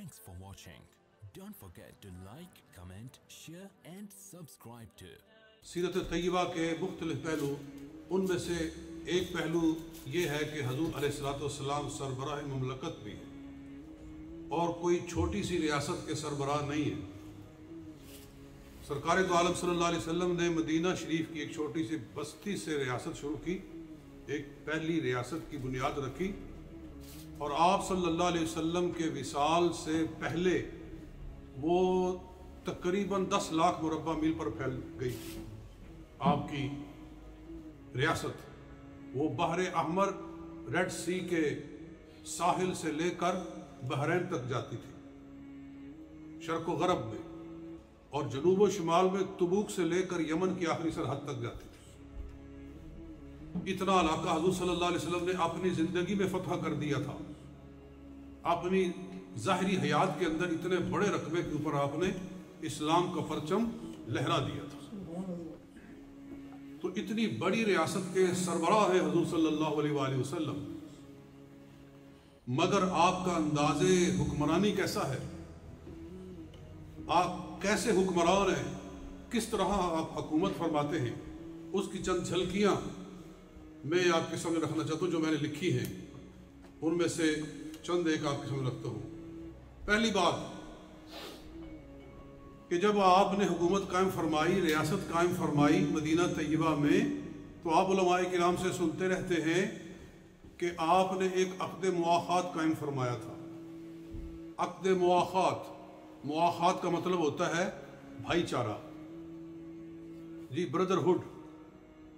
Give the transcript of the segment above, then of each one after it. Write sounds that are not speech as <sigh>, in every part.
Thanks for watching. Don't forget to like, comment, share and subscribe to सीरत तय्यबा के मुख्तलिफ़ पहलू उनमें से एक पहलू ये है कि हजूर अलैहिस्सलाम सरबराह ममलकत भी है और कोई छोटी सी रियासत के सरबराह नहीं है। सरकार तो आलम सल्लल्लाहु अलैहि वसल्लम ने मदीना शरीफ की एक छोटी सी बस्ती से रियासत शुरू की एक पहली रियासत की बुनियाद रखी। और आप सल्लल्लाहु अलैहि वसल्लम के विसाल से पहले वो तकरीबन दस लाख मुरबा मील पर फैल गई आपकी रियासत, वो बहर अहमर रेड सी के साहिल से लेकर बहरीन तक जाती थी। शर्क गरब में और जनूब शुमाल में तबूक से लेकर यमन की आखिरी सरहद तक जाती इतना इलाका अलैहि वसल्लम ने अपनी ज़िंदगी में फतह कर दिया था। अपनी जाहरी हयात के अंदर इतने बड़े रकबे के ऊपर आपने इस्लाम का परचम लहरा दिया था। तो इतनी बड़ी रियासत के सरबराह है अलैहि वसल्लम। मगर आपका अंदाजे हुक्मरानी कैसा है? आप कैसे हुक्मरान हैं? किस तरह आप हकूमत फरमाते हैं? उसकी चंद झलकियाँ मैं आपके सामने रखना चाहता हूँ जो मैंने लिखी हैं। उनमें से चंद एक आपके सामने रखता हूँ। पहली बात, कि जब आपने हुकूमत कायम फरमाई, रियासत कायम फरमाई मदीना तय्यबा में तो आप के नाम से सुनते रहते हैं कि आपने एक अकद मुआखात कायम फरमाया था। अकद मुआखात मुआखात का मतलब होता है भाईचारा। जी, ब्रदरहुड।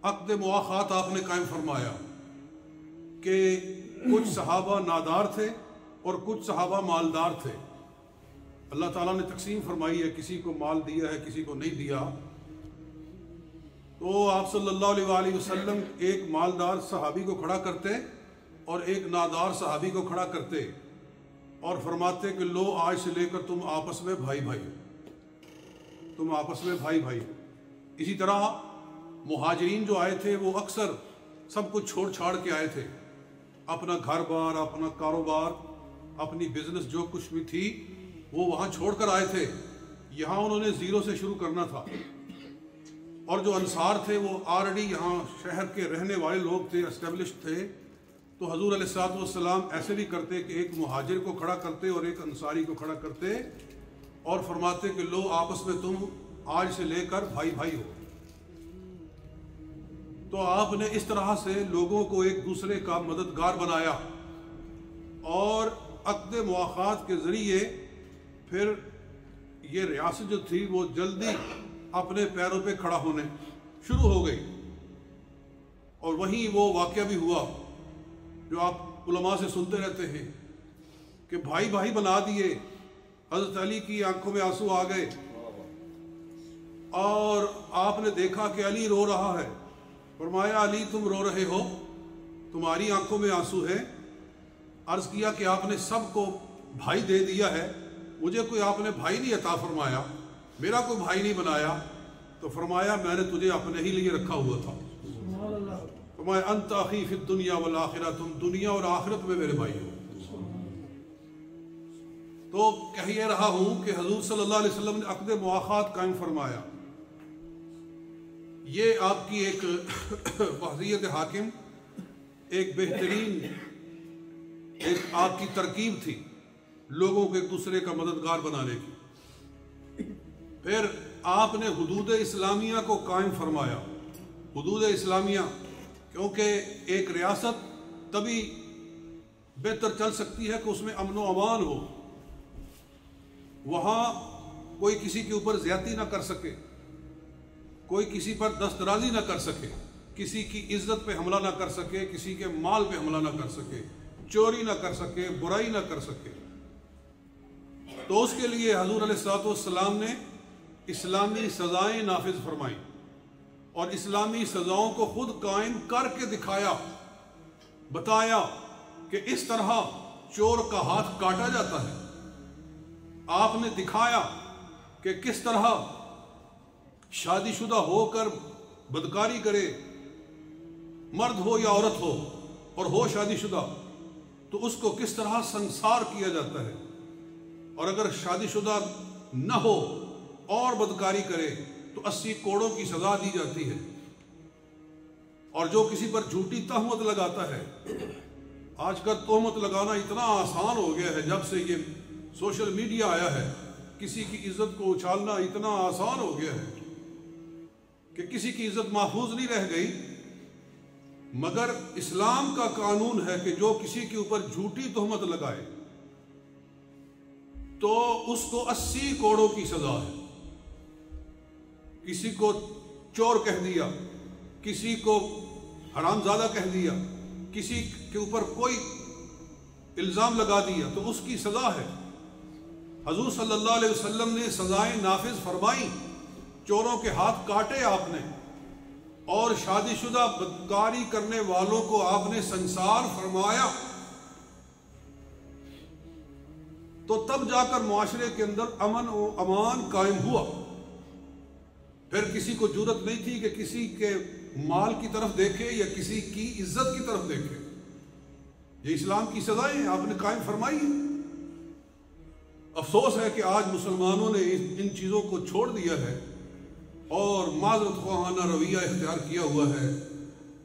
अकद मुआखात आपने कायम फरमाया कि कुछ सहाबा नादार थे और कुछ सहाबा मालदार थे। अल्लाह ताला ने तकसीम फरमाई है, किसी को माल दिया है, किसी को नहीं दिया। तो आप सल्लल्लाहु अलैहि वसल्लम एक मालदार सहाबी को खड़ा करते और एक नादार सहाबी को खड़ा करते और फरमाते कि लो, आज से लेकर तुम आपस में भाई भाई तुम आपस में भाई भाई इसी तरह मुहाजरीन जो आए थे, वो अक्सर सब कुछ छोड़ छाड़ के आए थे। अपना घर बार अपना कारोबार, अपनी बिज़नेस जो कुछ भी थी, वो वहाँ छोड़कर आए थे। यहाँ उन्होंने ज़ीरो से शुरू करना था। और जो अंसार थे, वो ऑलरेडी यहाँ शहर के रहने वाले लोग थे इस्टेब्लिश थे। तो हजूर सलाम ऐसे भी करते कि एक मुहाजिर को खड़ा करते और एक अंसारी को खड़ा करते और फरमाते कि लो, आपस में तुम आज से लेकर भाई भाई हो। तो आपने इस तरह से लोगों को एक दूसरे का मददगार बनाया और अकद मुआखात के ज़रिए फिर ये रियासत जो थी वो जल्दी अपने पैरों पे खड़ा होने शुरू हो गई। और वहीं वो वाक्य भी हुआ जो आप उलमा से सुनते रहते हैं कि भाई भाई बना दिए, हज़रत अली की आँखों में आँसू आ गए। और आपने देखा कि अली रो रहा है। फरमाया अली, तुम रो रहे हो। तुम्हारी आँखों में आँसू है। अर्ज़ किया कि आपने सबको भाई दे दिया है। मुझे कोई आपने भाई नहीं अता फरमाया। मेरा कोई भाई नहीं बनाया। तो फरमाया, मैंने तुझे अपने ही लिए रखा हुआ था। फरमाया, अंत फिर दुनिया वाल आखिरा तुम दुनिया और आखिरत में मेरे भाई हो। तो कह ये रहा हूँ कि हजूर वसल्लम ने अकद मुआखात कायम फरमाया। ये आपकी एक <coughs> वहजियत हाकिम, एक बेहतरीन, एक आपकी तरकीब थी लोगों को एक दूसरे का मददगार बनाने की। फिर आपने हदूद इस्लामिया को कायम फरमाया। हदूद इस्लामिया, क्योंकि एक रियासत तभी बेहतर चल सकती है कि उसमें अमन अमान हो। वहाँ कोई किसी के ऊपर ज़्यादा ना कर सके। कोई किसी पर दस्तराजी ना कर सके, किसी की इज़्ज़त पे हमला ना कर सके, किसी के माल पे हमला ना कर सके, चोरी ना कर सके, बुराई ना कर सके। तो उसके लिए हजूर सलाम ने इस्लामी सजाएँ नाफिज फरमाई और इस्लामी सजाओं को खुद कायम करके दिखाया, बताया कि इस तरह चोर का हाथ काटा जाता है। आपने दिखाया कि किस तरह शादीशुदा होकर बदकारी करे, मर्द हो या औरत हो और हो शादीशुदा तो उसको किस तरह संसार किया जाता है? और अगर शादीशुदा न हो और बदकारी करे तो अस्सी कोड़ों की सजा दी जाती है। और जो किसी पर झूठी तहमत लगाता है आजकल तोहमत लगाना इतना आसान हो गया है, जब से ये सोशल मीडिया आया है, किसी की इज़्ज़त को उछालना इतना आसान हो गया है। कि किसी की इज़्ज़त महफूज नहीं रह गई, मगर इस्लाम का कानून है कि जो किसी के ऊपर झूठी तोहमत लगाए तो उसको अस्सी कोड़ों की सजा है। किसी को चोर कह दिया, किसी को हरामजादा कह दिया, किसी के ऊपर कोई इल्ज़ाम लगा दिया तो उसकी सज़ा है। हजूर सल्लल्लाहु अलैहि वसल्लम ने सज़ाएँ नाफिज फरमाई। चोरों के हाथ काटे आपने, और शादीशुदा बदकारी करने वालों को आपने संसार फरमाया। तो तब जाकर माशरे के अंदर अमन और अमान कायम हुआ। फिर किसी को ज़रूरत नहीं थी कि किसी के माल की तरफ़ देखे या किसी की इज़्ज़त की तरफ़ देखे। ये इस्लाम की सजाएँ आपने कायम फरमाई है। अफसोस है कि आज मुसलमानों ने इन चीज़ों को छोड़ दिया है। और माजरत खाना रवैया इख्तियार किया हुआ है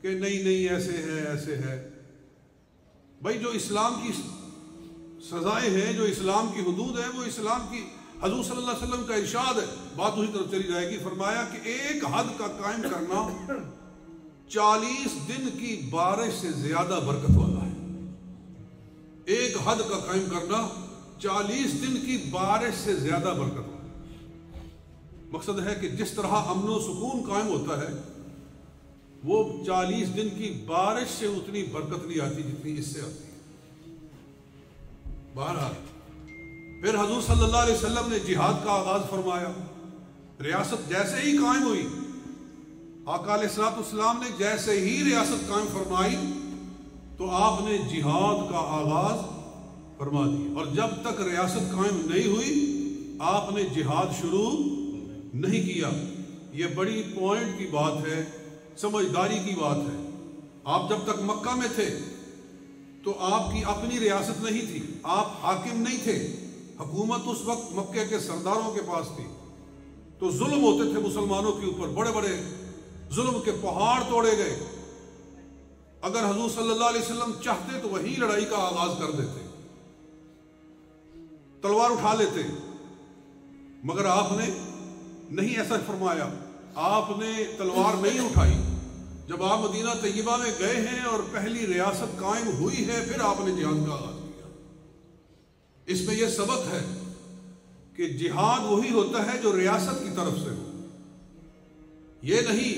कि नहीं नहीं, ऐसे है ऐसे है। भाई, जो इस्लाम की सजाएँ हैं, जो इस्लाम की हदूद है, वो इस्लाम की हजूर सल्लल्लाहु अलैहि वसल्लम का इरशाद है। बात उसी तरफ़ चली जाएगी। फरमाया कि एक हद का कायम करना चालीस दिन की बारिश से ज़्यादा बरकत वाला है। एक हद का कायम करना चालीस दिन की बारिश से ज़्यादा बरकत वाला मकसद है कि जिस तरह अमन सुकून कायम होता है, वो चालीस दिन की बारिश से उतनी बरकत नहीं आती जितनी इससे आती है। बहरहाल, फिर हजूर सल्लल्लाहु अलैहि वसल्लम ने जिहाद का आगाज़ फरमाया। रियासत जैसे ही कायम हुई आकाम ने जैसे ही रियासत कायम फरमाई तो आपने जिहाद का आगाज़ फरमा दिया। और जब तक रियासत कायम नहीं हुई, आपने जिहाद शुरू नहीं किया। यह बड़ी पॉइंट की बात है, समझदारी की बात है। आप जब तक मक्का में थे तो आपकी अपनी रियासत नहीं थी, आप हाकिम नहीं थे। हुकूमत उस वक्त मक्के के सरदारों के पास थी। तो जुल्म होते थे मुसलमानों के ऊपर बड़े बड़े जुल्म के पहाड़ तोड़े गए। अगर हजूर सल्लल्लाहु अलैहि वसल्लम चाहते तो वही लड़ाई का आगाज़ कर देते। तलवार उठा लेते। मगर आपने नहीं ऐसा फरमाया। आपने तलवार नहीं उठाई। जब आप मदीना तय्यबा में गए हैं और पहली रियासत कायम हुई है, फिर आपने जिहाद का आगाज़ किया। इसमें यह सबक है कि जिहाद वही होता है जो रियासत की तरफ़ से हो। यह नहीं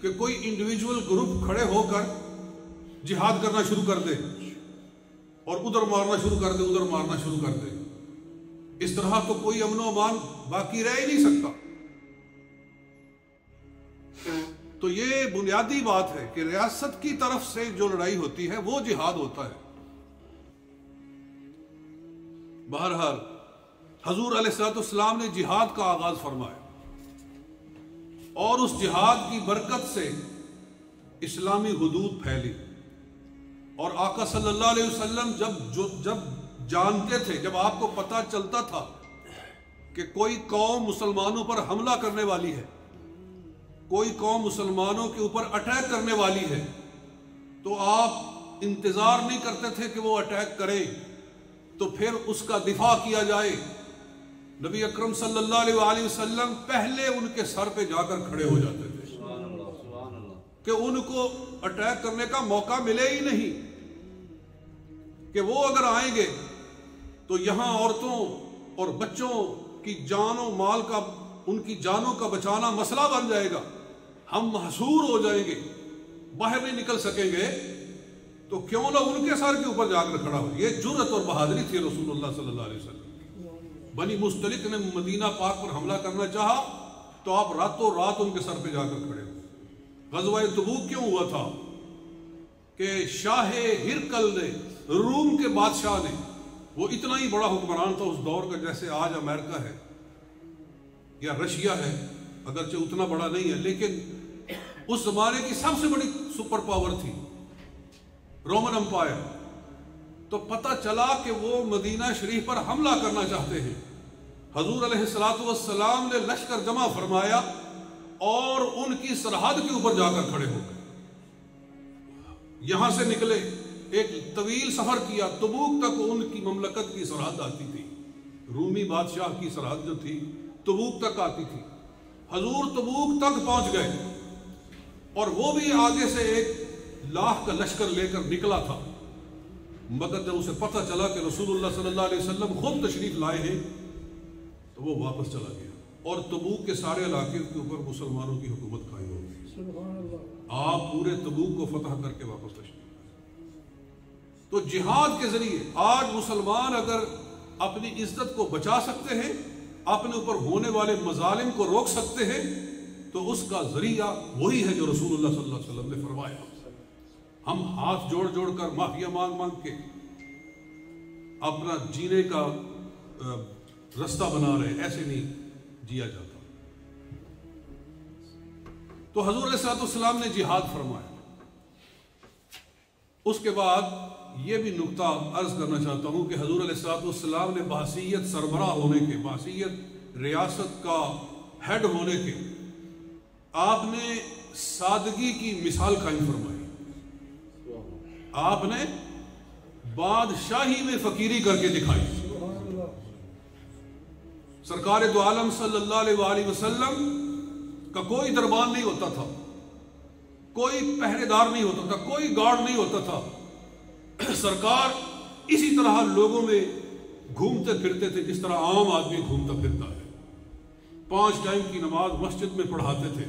कि कोई इंडिविजुअल ग्रुप खड़े होकर जिहाद करना शुरू कर दे और उधर मारना शुरू कर दे, उधर मारना शुरू कर दे। इस तरह तो कोई अमनो अमान बाकी रह ही नहीं सकता। तो ये बुनियादी बात है कि रियासत की तरफ़ से जो लड़ाई होती है, वो जिहाद होता है। बहरहाल, हजूर अलैहिस्सलाम ने जिहाद का आगाज़ फरमाया और उस जिहाद की बरकत से इस्लामी हदूद फैली और आका सल्लल्लाहु अलैहि वसल्लम जब जो, जब जानते थे, जब आपको पता चलता था कि कोई कौम मुसलमानों पर हमला करने वाली है कोई कौम मुसलमानों के ऊपर अटैक करने वाली है तो आप इंतज़ार नहीं करते थे कि वो अटैक करे तो फिर उसका दिफा किया जाए। नबी अकरम सल्लल्लाहु पहले उनके सर पे जाकर खड़े हो जाते थे, कि उनको अटैक करने का मौका मिले ही नहीं, कि वो अगर आएँगे तो यहाँ औरतों और बच्चों की जानों माल का, उनकी जानों का बचाना मसला बन जाएगा। हम महसूर हो जाएँगे, बाहर नहीं निकल सकेंगे तो क्यों ना उनके सर के ऊपर जाकर खड़ा हो। ये जुरत और बहादुरी थी रसूलुल्लाह सल्लल्लाहु अलैहि वसल्लम। बनी मुस्तलिक ने मदीना पाक पर हमला करना चाहा तो आप रातों रात उनके सर पे जाकर खड़े हो। गजवा तबूक क्यों हुआ था कि शाह हिरकल ने, रूम के बादशाह ने, वो इतना ही बड़ा हुक्मरान था उस दौर का जैसे आज अमेरिका है या रशिया है, अगरचे उतना बड़ा नहीं है, लेकिन उस जमाने की सबसे बड़ी सुपर पावर थी, रोमन अंपायर तो पता चला कि वो मदीना शरीफ पर हमला करना चाहते हैं। हजूर सलाम ने लश्कर जमा फरमाया और उनकी सरहद के ऊपर जाकर खड़े हो गए। यहाँ से निकले, एक तवील सफ़र किया। तबूक तक उनकी ममलकत की सरहद आती थी। रूमी बादशाह की सरहद जो थी, तबूक तक आती थी। हजूर तबूक तक पहुँच गए। और वो भी आगे से एक लाख का लश्कर लेकर निकला था। मगर जब उसे पता चला कि रसूलुल्लाह सल्लल्लाहु अलैहि वसल्लम खुद तशरीफ़ लाए हैं तो वो वापस चला गया। और तबूक के सारे इलाके के ऊपर मुसलमानों की हुकूमत कायम हो गई। आप पूरे तबूक को फतह करके वापस तशरीफ़ तो जिहाद के ज़रिए आज मुसलमान अगर अपनी इज़्ज़त को बचा सकते हैं अपने ऊपर होने वाले मजालिम को रोक सकते हैं तो उसका ज़रिया वही है जो अलैहि वसल्लम ने फरमाया। हम हाथ जोड़ जोड़ कर माफिया मांग मांग के अपना जीने का रास्ता बना रहे ऐसे नहीं जिया जाता। तो हजूर सलाम ने जिहाद फरमाया। उसके बाद ये भी नुकता अर्ज़ करना चाहता हूँ कि हजूर सलाम ने बहसीत सरबरा होने के बहसीत रियासत का हेड होने के आपने सादगी की मिसाल कायम फरमाई। आपने बादशाही में फकीरी करके दिखाई। सरकार दो आलम सल्लल्लाहु अलैहि वसल्लम का कोई दरबार नहीं होता था। कोई पहरेदार नहीं होता था, कोई गार्ड नहीं होता था। सरकार इसी तरह लोगों में घूमते फिरते थे, जिस तरह आम आदमी घूमता फिरता पाँच टाइम की नमाज़ मस्जिद में पढ़ाते थे।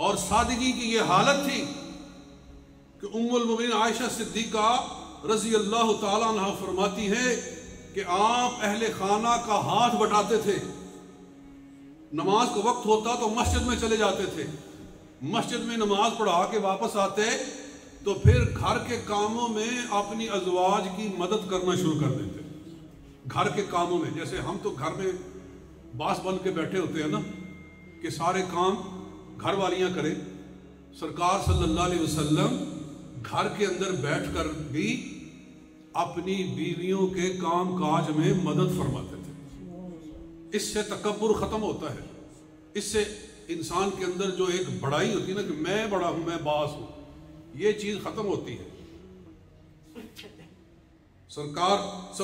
और सादगी की यह हालत थी कि उम्मुल मुमिन आयशा सिद्दीका रज़ी अल्लाह तला फरमाती है कि आप अहले खाना का हाथ बटाते थे। नमाज़ का वक्त होता तो मस्जिद में चले जाते थे। मस्जिद में नमाज़ पढ़ा के वापस आते तो फिर घर के कामों में अपनी अजवाज की मदद करना शुरू कर देते। घर के कामों में, जैसे हम तो घर में बास बन के बैठे होते हैं ना, कि सारे काम घर वालियाँ करें। सरकार सल्लल्लाहु अलैहि वसल्लम घर के अंदर बैठकर भी अपनी बीवियों के काम काज में मदद फरमाते थे। इससे तकबर ख़त्म होता है। इससे इंसान के अंदर जो एक बड़ाई होती है ना, कि मैं बड़ा हूँ, मैं बास हूँ, ये चीज़ खत्म होती है। सरकार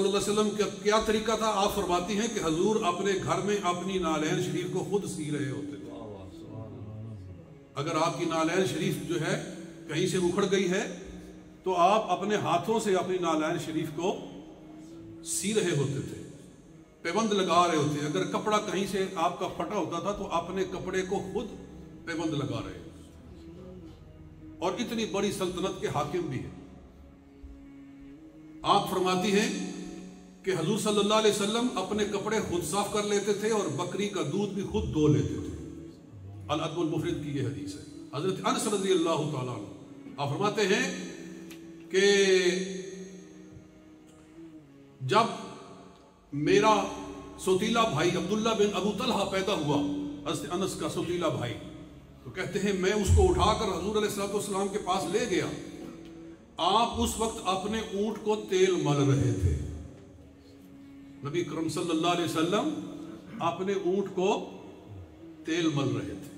वसल्लम का क्या तरीका था? आप फरमाती हैं कि हजूर अपने घर में अपनी नालैन शरीफ को खुद सी रहे होते थे। अगर आपकी नालैन शरीफ जो है कहीं से उखड़ गई है तो आप अपने हाथों से अपनी नालैन शरीफ को सी रहे होते थे, पेबंद लगा रहे होते अगर कपड़ा कहीं से आपका फटा होता था तो अपने कपड़े को खुद पेबंद लगा रहे और इतनी बड़ी सल्तनत के हाकिम भी है। आप फरमाती हैं कि हजूर सल्लल्लाहु अलैहि वसल्लम अपने कपड़े खुद साफ़ कर लेते थे और बकरी का दूध भी खुद धो लेते थे। अल मुफरद की यह हदीस है। हज़रत अनस रज़ी अल्लाह आप फरमाते हैं कि जब मेरा सोतीला भाई अब्दुल्ला बिन अबू तलहा पैदा हुआ, हज़रत अनस का सोतीला भाई तो कहते हैं, मैं उसको उठाकर हजूर सलाम के पास ले गया आप उस वक्त अपने ऊँट को तेल मल रहे थे। नबी करम सल्लल्लाहु अलैहि वसल्लम अपने ऊँट को तेल मल रहे थे।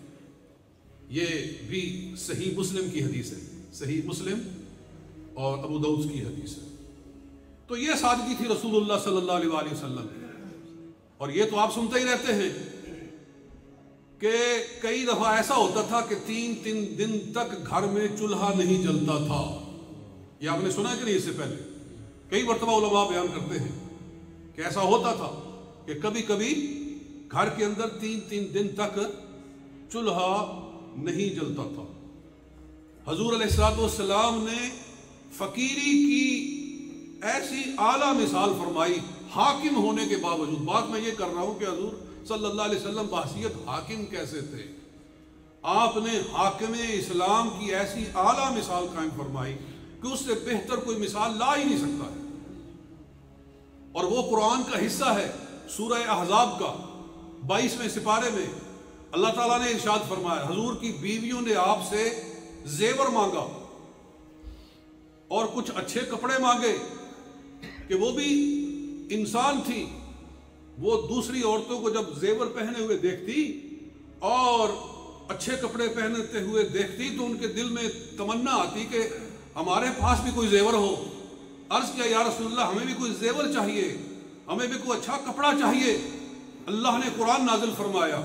ये भी सही मुस्लिम की हदीस है। सही मुस्लिम और अबू दाऊद की हदीस है। तो ये सादगी थी रसूलुल्लाह सल्लल्लाहु अलैहि वसल्लम और ये तो आप सुनते ही रहते हैं कि कई दफ़ा ऐसा होता था कि तीन तीन दिन तक घर में चूल्हा नहीं जलता था। ये आपने सुना है कि नहीं इससे पहले? कई मरतबा उलमा बयान करते हैं कि ऐसा होता था कि कभी कभी घर के अंदर तीन तीन दिन तक चूल्हा नहीं जलता था। हजूर सलाम ने फकीरी की ऐसी आला मिसाल फरमाई, हाकिम होने के बावजूद। बात मैं ये कर रहा हूँ कि हजूर सल्लल्लाहु अलैहि वसल्लम बहसीत हाकिम कैसे थे? आपने हाकिम इस्लाम की ऐसी आला मिसाल कायम फरमाई कि उससे बेहतर कोई मिसाल ला ही नहीं सकता है। और वो कुरान का हिस्सा है, सूरह अहजाब का, बाईसवें सिपारे में। अल्लाह ताला ने इरशाद फरमाया, हजूर की बीवियों ने आपसे जेवर मांगा और कुछ अच्छे कपड़े मांगे कि वो भी इंसान थी। वो दूसरी औरतों को जब जेवर पहने हुए देखती और अच्छे कपड़े पहनते हुए देखती तो उनके दिल में तमन्ना आती कि हमारे पास भी कोई जेवर हो। अर्ज़ किया, या रसूलुल्लाह, हमें भी कोई जेवर चाहिए। हमें भी कोई अच्छा कपड़ा चाहिए। अल्लाह ने कुरान नाजिल फरमाया,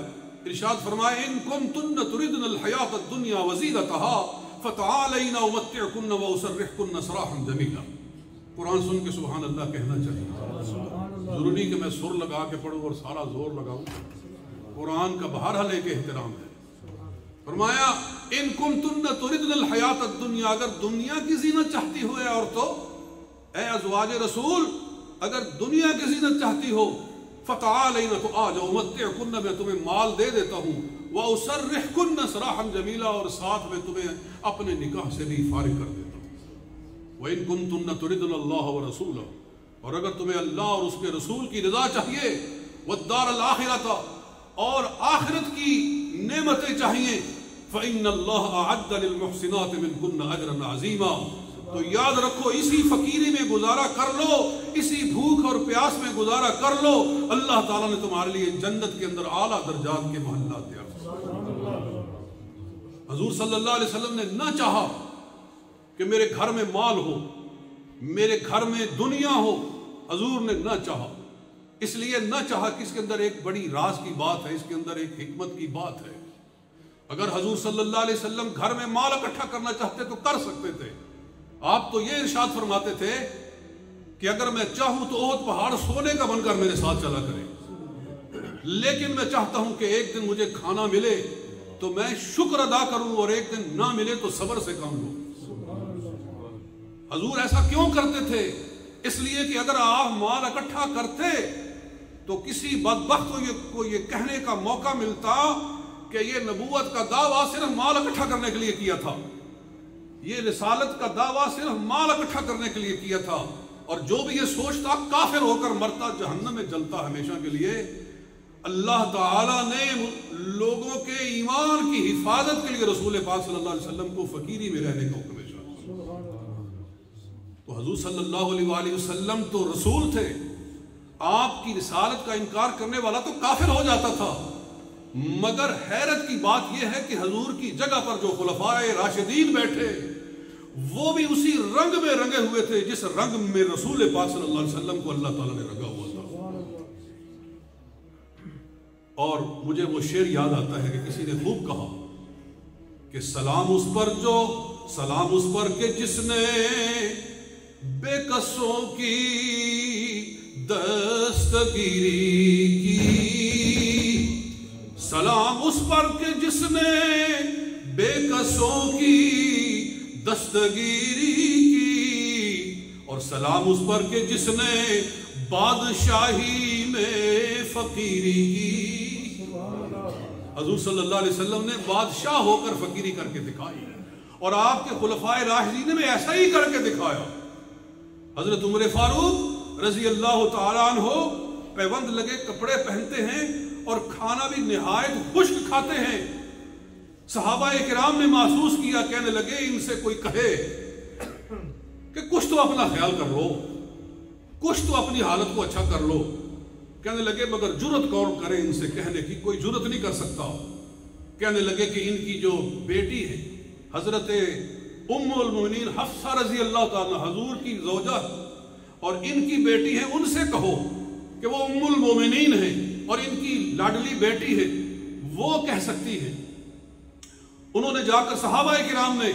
इरशाद फरमाया इन कुन तुन्न तुरिदन हयात दुनिया वजीरतहा, फतआलैना उमत्तिअकुन्न व उसर्रिहकुन्न सराहन जमीला। कुरान सुन के सुबहान अल्लाह कहना चाहिए। ज़रूरी कि मैं सुर लगा के पढ़ूं और सारा ज़ोर लगाऊँ। कुरान का बहरहाल एक एहतराम है। फरमाया, इन कुम तुम न तुरिदल हयात दुनिया अगर दुनिया की जीनत चाहती हो और तो ए अजवाज रसूल, अगर दुनिया की जीनत चाहती हो फताल तो आ जाओ मत कुन्न मैं तुम्हें माल दे देता हूँ वह उसर कुन्न सराहन जमीला, और साथ में तुम्हें अपने निकाह से भी फारिग कर देता हूँ। वह इन कुन तुन्न तुरिदल्लाह व रसूल, और अगर तुम्हें अल्लाह और उसके रसूल की रजा चाहिए वदार आखिरत और आखिरत की नेमतें चाहिए फ़ैन अल्लाहसिनात मिनकुन्न अजरन अजीमा तो याद रखो इसी फकीरी में गुजारा कर लो इसी भूख और प्यास में गुजारा कर लो अल्लाह ताला ने तुम्हारे लिए जन्नत के अंदर आला दर्जात के मोहल्ला तैयार हजूर सल्लल्लाहु अलैहि वसल्लम ने ना चाहा कि मेरे घर में माल हो मेरे घर में दुनिया हो हजूर ने ना चाहा इसलिए न चाहा कि इसके अंदर एक बड़ी राज की बात है इसके अंदर एक हिकमत की बात है अगर हजूर सल्लल्लाहु अलैहि वसल्लम घर में माल इकट्ठा करना चाहते तो कर सकते थे। आप तो ये इरशाद फरमाते थे कि अगर मैं चाहूँ तो ओहद पहाड़ सोने का बनकर मेरे साथ चला करे। लेकिन मैं चाहता हूँ कि एक दिन मुझे खाना मिले तो मैं शुक्र अदा करूँ और एक दिन ना मिले तो सबर से काम लो। हजूर ऐसा क्यों करते थे? इसलिए कि अगर आप माल इकट्ठा करते तो किसी बदबख्त को ये को ये कहने का मौका मिलता कि ये नबूवत का दावा सिर्फ़ माल इकट्ठा करने के लिए किया था। ये रिसालत का दावा सिर्फ़ माल इकट्ठा करने के लिए किया था। और जो भी ये सोचता, काफिर होकर मरता, जहन्नम में जलता हमेशा के लिए, अल्लाह ताला ने लोगों के ईमान की हिफाजत के लिए रसूल पाक सल्लल्लाहु अलैहि वसल्लम को फकीरी में रहने का हुक्म तो हजूर सल्लल्लाहु अलैहि वसल्लम तो रसूल थे। आपकी रिसालत का इनकार करने वाला तो काफिर हो जाता था। मगर हैरत की बात यह है कि हजूर की जगह पर जो खुलफाए राशिदीन बैठे, वो भी उसी रंग में रंगे हुए थे, जिस रंग में रसूल पाक सल्लल्लाहु अलैहि वसल्लम को अल्लाह ताला ने रंगा हुआ था। और मुझे वो शेर याद आता है कि किसी ने खूब कहा कि सलाम उस पर जो, सलाम उस पर के जिसने बेकसों की दस्तगिरी सलाम उस पर के जिसने बेकसों की दस्तगिरी की, और सलाम उस पर के जिसने बादशाही में फकीरी की। हजूर सल्लल्लाहु अलैहि वसल्लम ने बादशाह होकर फकीरी करके दिखाई, और आपके खुलफाए राशिदीन में ऐसा ही करके दिखाया। हज़रत उमर फारूक रज़ी अल्लाह हो पैबंद लगे कपड़े पहनते हैं और खाना भी निहायत खुश्क खाते हैं। सहाबा किराम ने महसूस किया, कहने लगे, इनसे कोई कहे कि कुछ तो अपना ख्याल कर लो, कुछ तो अपनी हालत को अच्छा कर लो। कहने लगे, मगर जुरत कौन करे इनसे कहने की? कोई जुरत नहीं कर सकता। कहने लगे कि इनकी जो बेटी है, हज़रत उम्मीन हफ्सा रज़ी अल्लाह हजूर की जोजा, और इनकी बेटी है, उनसे कहो कि वो उम्मुल है। और इनकी लाडली बेटी है, वो कह सकती है, उन्होंने जाकर सहाबा किराम ने,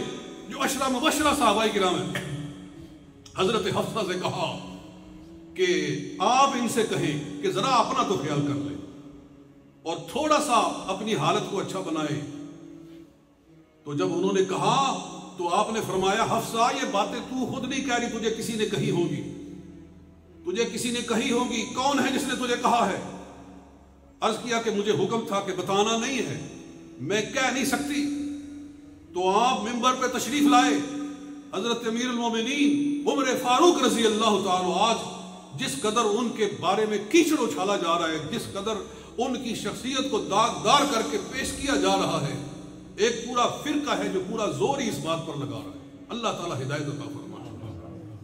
जो अशरा मुबशरा सहाबा किराम है, हज़रत हफ्सा से कहा कि आप इनसे कहें कि जरा अपना तो ख्याल कर ले और थोड़ा सा अपनी हालत को अच्छा बनाए। तो जब उन्होंने कहा तो आपने फरमाया, हफ्सा, ये बातें तू खुद नहीं कह रही, तुझे किसी ने कही होगी। तुझे किसी ने कही होगी, कौन है जिसने तुझे कहा है? अर्ज़ किया कि मुझे हुक्म था कि बताना नहीं है। मैं कह नहीं सकती। तो आप मिंबर पे तशरीफ़ लाए। हज़रत अमीर उम्र फारूक रज़ी अल्लाह आज जिस कदर उनके बारे में कीचड़ उछाला जा रहा है, जिस कदर उनकी शख्सियत को दागदार करके पेश किया जा रहा है, एक पूरा फिरका है जो पूरा ज़ोर ही इस बात पर लगा रहा है। अल्लाह ताला हिदायत का फरमा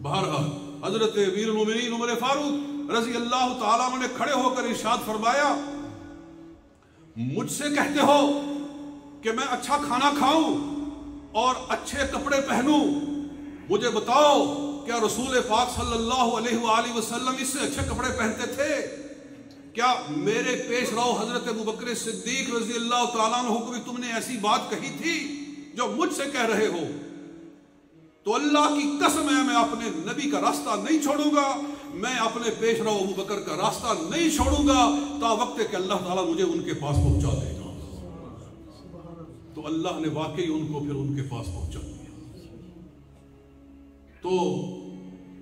बहरहाल, हज़रत उमिन उमर फारूक रज़ी अल्लाह तला ने खड़े होकर इरशाद फरमाया मुझसे कहते हो कि मैं अच्छा खाना खाऊं और अच्छे कपड़े पहनूं। मुझे बताओ क्या रसूल पाक सल्लल्लाहु अलैहि वसल्लम इससे अच्छे कपड़े पहनते थे? क्या मेरे पेश रहो हज़रत अबू बकर सिद्दीक रज़ी अल्लाह तु को भी तुमने ऐसी बात कही थी जो मुझसे कह रहे हो? तो अल्लाह की कसम है, मैं अपने नबी का रास्ता नहीं छोड़ूँगा। मैं अपने पेश रहो अबू बकर का रास्ता नहीं छोड़ूँगा, ता वक्त के अल्लाह ताला मुझे उनके पास पहुँचा देगा। तो अल्लाह ने वाकई उनको फिर उनके पास पहुँचा दिया। तो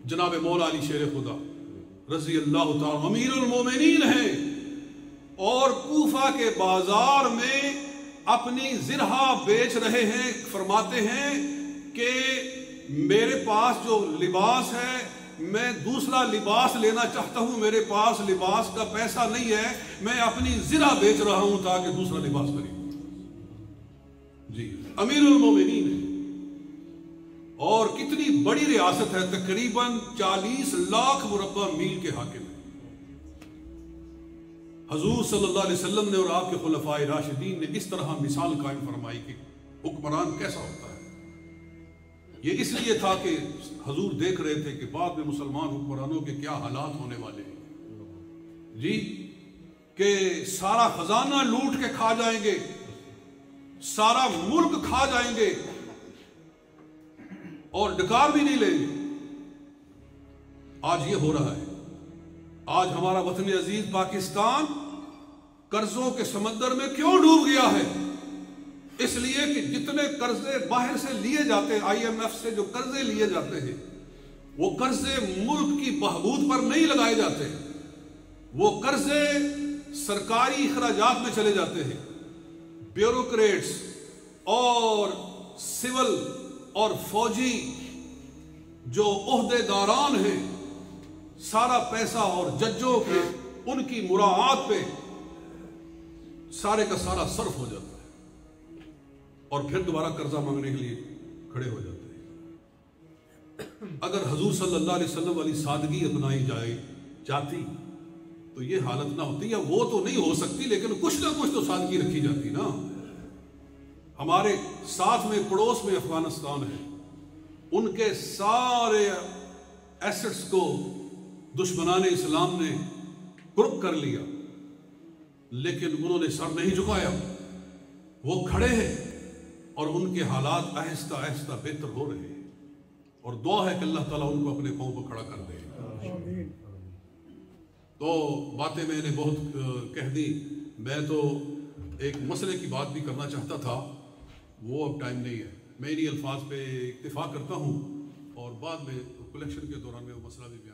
जनाब मौला अली शेर खुदा रज़ी अल्लाह अमीरमिन है, और कूफा के बाज़ार में अपनी जिरहा बेच रहे हैं, फरमाते हैं कि मेरे पास जो लिबास है मैं दूसरा लिबास लेना चाहता हूँ, मेरे पास लिबास का पैसा नहीं है। मैं अपनी जिरा बेच रहा हूँ ताकि दूसरा लिबास खरीद जी अमीर है। और कितनी बड़ी रियासत है, तकरीबन 40 लाख मुरबा मील के हाकिम हजूर सल्लल्लाहु अलैहि वसल्लम ने और आपके खुलफाए राशिदीन ने इस तरह मिसाल कायम फरमाई कि हुक्मरान कैसा होता है। ये इसलिए था कि हजूर देख रहे थे कि बाद में मुसलमान हुक्मरानों के क्या हालात होने वाले हैं। जी, के सारा खजाना लूट के खा जाएँगे, सारा मुल्क खा जाएँगे, और डकार भी नहीं लेंगे। आज ये हो रहा है। आज हमारा वतन अज़ीज़ पाकिस्तान कर्जों के समंदर में क्यों डूब गया है? इसलिए कि जितने कर्जे बाहर से लिए जाते हैं आईएमएफ से जो कर्जे लिए जाते हैं, वो कर्जे मुल्क की बहबूद पर नहीं लगाए जाते वो कर्जे सरकारी अखराज में चले जाते हैं। ब्यूरोक्रेट्स और सिविल और फौजी जो अहदेदारान हैं, सारा पैसा और जजों के, उनकी मुराद पे सारे का सारा सर्फ हो जाता है। और फिर दोबारा कर्जा मांगने के लिए खड़े हो जाते हैं। अगर हजूर सल्लल्लाहु अलैहि वसल्लम वाली सादगी अपनाई जाए, जाती तो ये हालत ना होती, या वो तो नहीं हो सकती, लेकिन कुछ ना कुछ तो सादगी रखी जाती ना। हमारे साथ में, पड़ोस में अफ़गानिस्तान है, उनके सारे एसेट्स को दुश्मनान इस्लाम ने ग्रुप कर लिया, लेकिन उन्होंने सर नहीं झुकाया। वो खड़े हैं। और उनके हालात आहिस्ता आहिस्ता बेहतर हो रहे हैं। और दुआ है कि अल्लाह ताला उनको अपने पाँव पर खड़ा कर दे। तो बातें मैंने बहुत कह दी। मैं तो एक मसले की बात भी करना चाहता था। वो अब टाइम नहीं है। मैं इन्हीं अल्फाज पे इतफाक़ करता हूँ। और बाद में कलेक्शन के दौरान में वो मसला भी बयान